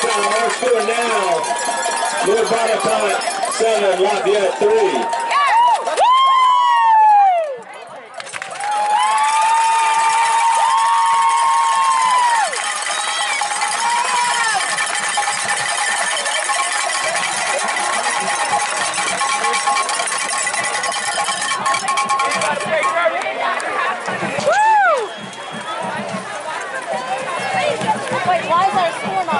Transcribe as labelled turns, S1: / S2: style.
S1: time left on now. Lafayette, three.
S2: Wait, why is our score not?